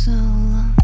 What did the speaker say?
so long.